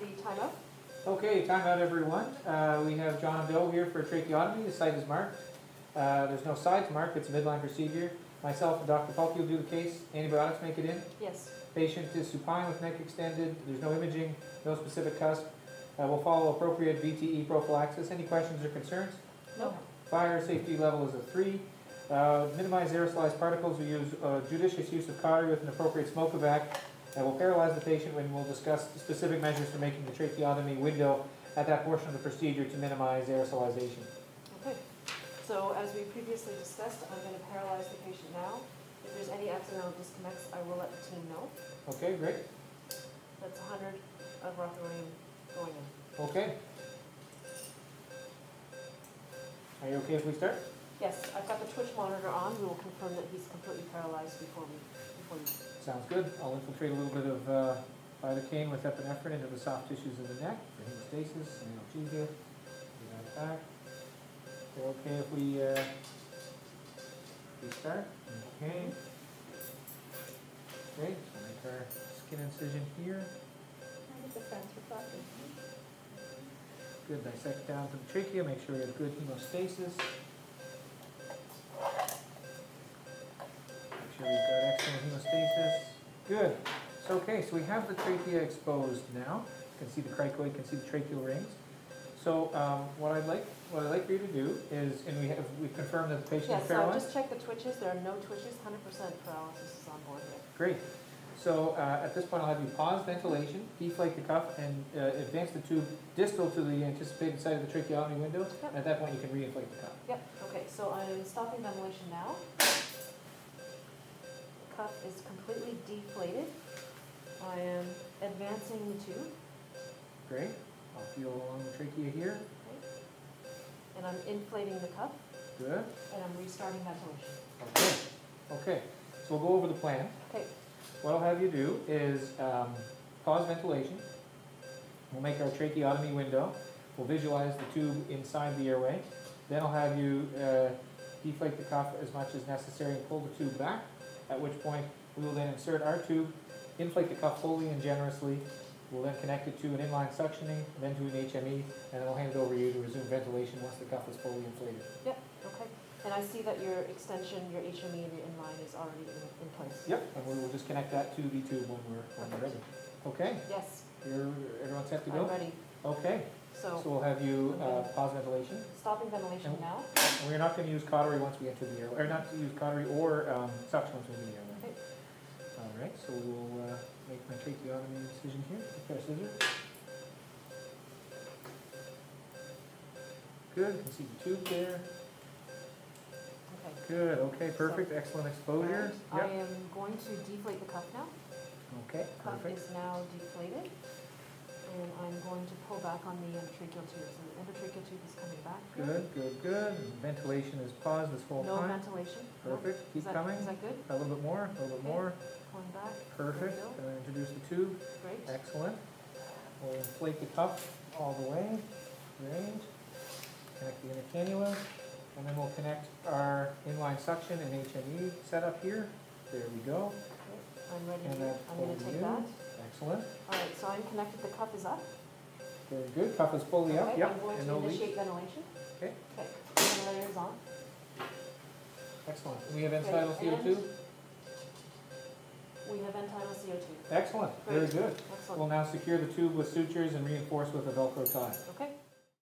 the timeout. Okay, time out everyone. Uh, we have John and Bill here for tracheotomy. The site is marked. Uh, there's no sides marked. It's a midline procedure. Myself and Dr. Pulkki will do the case. Antibiotics make it in. Yes. Patient is supine with neck extended. There's no imaging, no specific cusp. Uh, we'll follow appropriate VTE prophylaxis. Any questions or concerns? No. Fire safety level is a three. Uh, minimize aerosolized particles. We use uh, judicious use of cautery with an appropriate smoke evac. And we'll paralyze the patient when we'll discuss specific measures for making the tracheotomy window at that portion of the procedure to minimize aerosolization. Okay. So as we previously discussed, I'm going to paralyze the patient now. If there's any accidental disconnects, I will let the team know. Okay, great. That's 100 of rocuronium going in. Okay. Are you okay if we start? Yes, I've got the twitch monitor on. We will confirm that he's completely paralyzed before we, before we, Sounds good. I'll infiltrate a little bit of uh, lidocaine with epinephrine into the soft tissues of the neck for hemostasis, and analgesia. Get that back. Is it okay if we, uh, we start? Okay. Great, so make our skin incision here. Good, dissect down to the trachea, make sure we have good hemostasis. Hemostasis. Good. So, okay, so we have the trachea exposed now. You can see the cricoid, you can see the tracheal rings. So, um, what I'd like, what I'd like for you to do is, and we have, we've confirmed that the patient yes, is so paralyzed. just check the twitches. There are no twitches. 100% paralysis is on board here. Great. So uh, at this point, I'll have you pause ventilation, deflate the cuff, and uh, advance the tube distal to the anticipated site of the tracheotomy window. Yep. And at that point, you can reinflate the cuff. Yep, okay, so I'm stopping ventilation now. Cuff is completely deflated. I am advancing the tube, Great. I'll feel along the trachea here. and I'm inflating the cuff, Good. and I'm restarting ventilation. Okay. Okay. So we'll go over the plan. Okay, What I'll have you do is um, pause ventilation. We'll make our tracheotomy window. We'll visualize the tube inside the airway. Then I'll have you uh, deflate the cuff as much as necessary and pull the tube back, at which point we will then insert our tube, inflate the cuff fully and generously. We'll then connect it to an inline suctioning, then to an HME, and then I'll hand it over to you to resume ventilation once the cuff is fully inflated. yep, okay. And I see that your extension, your HME and your inline is already in, in place. Yep. And we will just connect that to the tube when we're, when we're ready. Okay, Yes, you're, everyone set to go? I'm ready. Okay. So So, we'll have you uh, pause ventilation. stopping ventilation And- now. And we're not going to use cautery once we enter the airway, or not to use cautery or um, suction once we enter the airway. Okay. All right, so we'll uh, make my tracheotomy incision here. Take our scissors. Good, you can see the tube there. Okay. Good, okay, perfect, excellent exposure. I Yep, am going to deflate the cuff now. okay, Cuff perfect. is now deflated, and I'm going to pull back on the endotracheal tube. So the endotracheal tube is coming back. Good, good, good. Ventilation is paused this whole No time. ventilation. No. Perfect, Is keep that- coming. Is that good? A little bit more, a little bit Okay. more. Pulling back. Perfect. go. Gonna introduce the tube. Great. Excellent. We'll inflate the cuff all the way. Great. Connect the inner cannula. And then we'll connect our inline suction and HME setup here. There we go. I'm ready. And to- I'm gonna take you. that. Excellent. All right, so I'm connected. The cuff is up. Very good. Cuff is fully up. Okay, Yep. I'm going And to no leak. ventilation. Okay. Okay, ventilator is on. Excellent. We have Okay, end-tidal CO2? and- We have end-tidal CO2. Excellent. Very Great. good. We'll now secure the tube with sutures and reinforce with a Velcro tie. Okay,